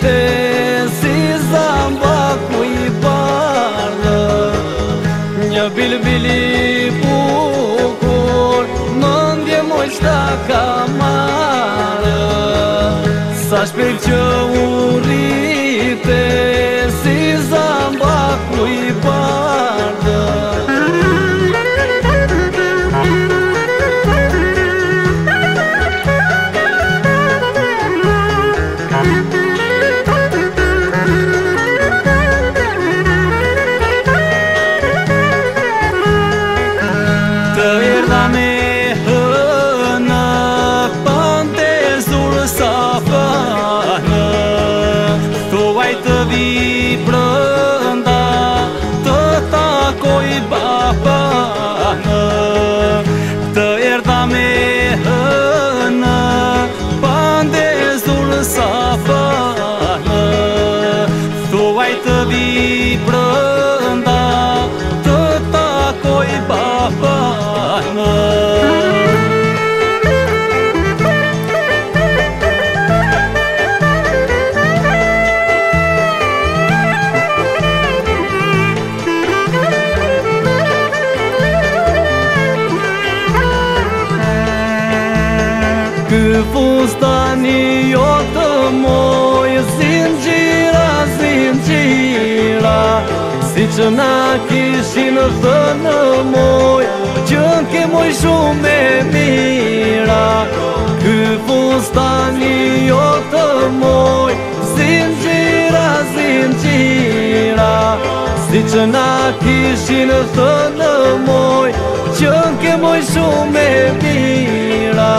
te si zamba ku i Një bil bukur Në ndje moj qëta ka marë Sa shpil që urite Si zamba ku i bardhë Paris. stani jo të mojë Zinqira, zinqira Si që na kishin dhe në mojë Që nke moj shumë e mira Ky fustani jo të moj Zinqira, zinqira Si që na kishin dhe në mojë Që nke moj shumë e shumë e mira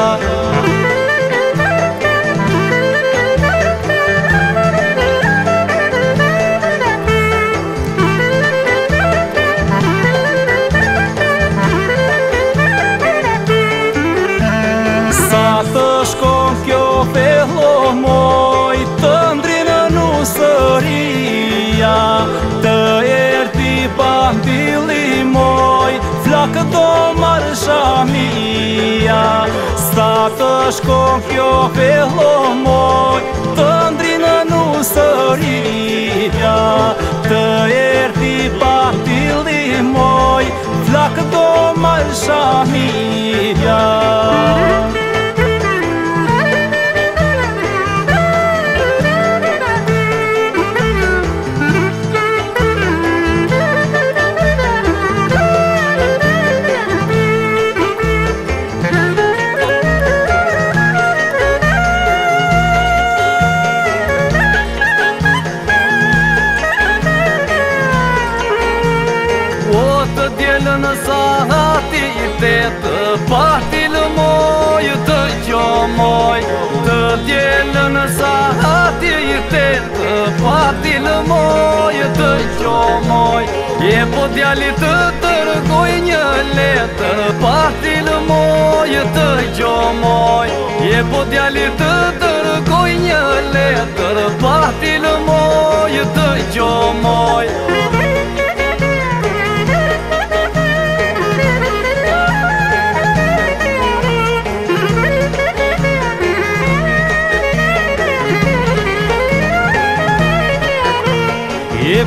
fello moj të ndrinë në sëria Të erti pandili moj, flakë do marë shamia Sa të shkon kjo fello moj të ndrinë në sëria Të erti pandili moj, flakë do marë shamia pati lë mojë të gjo Të djelë në sa hati i të të pati lë mojë të gjo mojë Je po djali të të rëgoj një letë Të pati lë mojë të gjo mojë Je po djali të të rëgoj një letë Të pati lë mojë të gjo mojë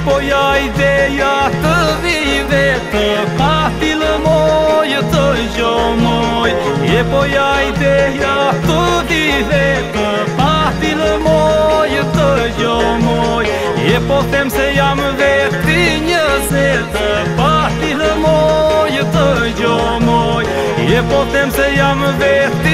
po ideja dhe ja të dhe Pa të gjomoj E po ideja dhe ja të dhe Pa të gjomoj E po them se jam veti një zetë Pa t'ilë të gjomoj E po them se jam veti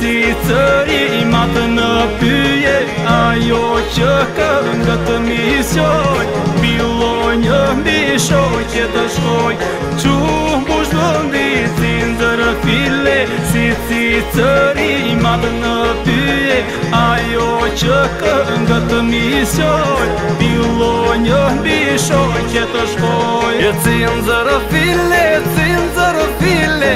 si cëri i matë në pyje Ajo që ka në këtë mision Biloj një mbi që të shkoj Qumë më shvëndi si në dërë file Si si i matë në pyje Ajo që ka në këtë mision Biloj një mbi që të shkoj Je cimë dërë file, cimë file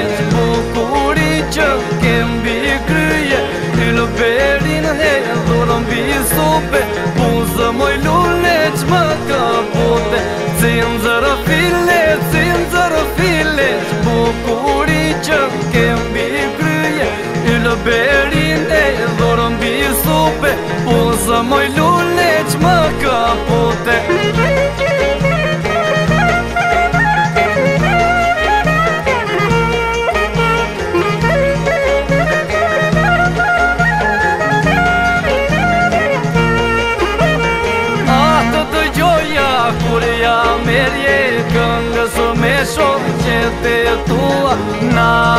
që kem bi kryje Hylo berin e dhurën bi sope Buzë moj lune që më ka pote Cinzër file, cinzër file Bukuri që kem bi kryje Hylo e dhurën bi sope Buzë moj lune që moj lune që më kapote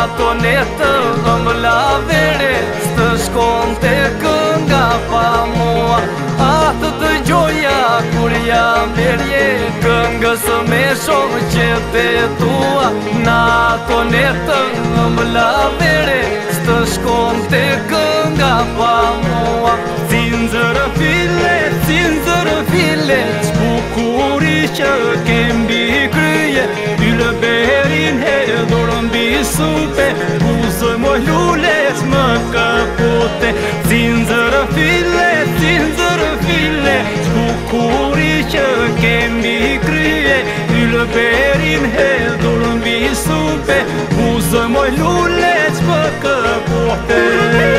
ato netë të la vere Së të shkon të kënga pa mua Atë të gjoja Kur jam lirje Këngës me shumë që të tua Në ato të Dëmë la vere Së të shkon të kënga pa mua Cinzër file Cinzër file Që bukuri që kembi ndërte Cinë zërë file, cinë zërë file Shkukuri që kemi krye Yllë berin he, durën visu pe moj lullet që për këpote Muzë moj lullet që